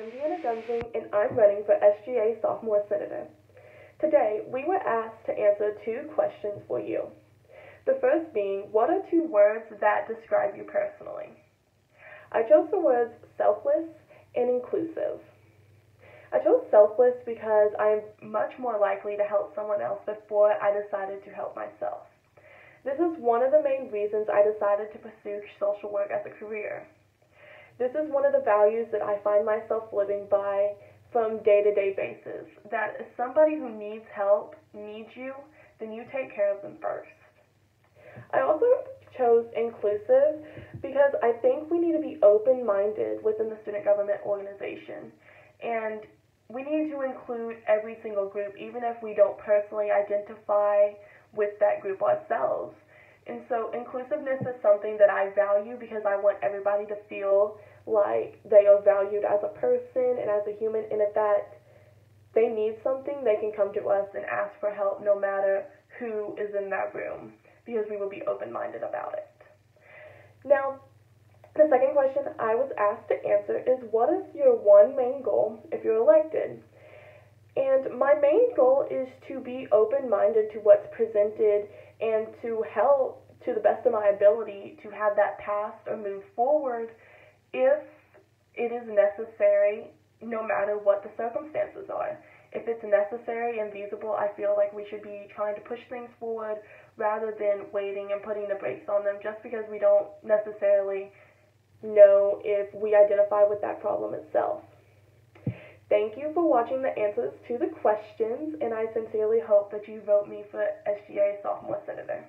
I'm Deanna Duensing, and I'm running for SGA Sophomore Senator. Today, we were asked to answer two questions for you. The first being, what are two words that describe you personally? I chose the words selfless and inclusive. I chose selfless because I am much more likely to help someone else before I decided to help myself. This is one of the main reasons I decided to pursue social work as a career. This is one of the values that I find myself living by from day to day basis. That if somebody who needs help needs you, then you take care of them first. I also chose inclusive because I think we need to be open minded within the student government organization. And we need to include every single group, even if we don't personally identify with that group ourselves. So inclusiveness is something that I value because I want everybody to feel like they are valued as a person and as a human, and if that they need something, they can come to us and ask for help no matter who is in that room because we will be open minded about it. Now, the second question I was asked to answer is what is your one main goal if you're elected? And my main goal is to be open minded to what's presented and to help to the best of my ability to have that passed or move forward if it is necessary, no matter what the circumstances are. If it's necessary and feasible, I feel like we should be trying to push things forward rather than waiting and putting the brakes on them just because we don't necessarily know if we identify with that problem itself. Thank you for watching the answers to the questions, and I sincerely hope that you vote me for SGA Sophomore Senator.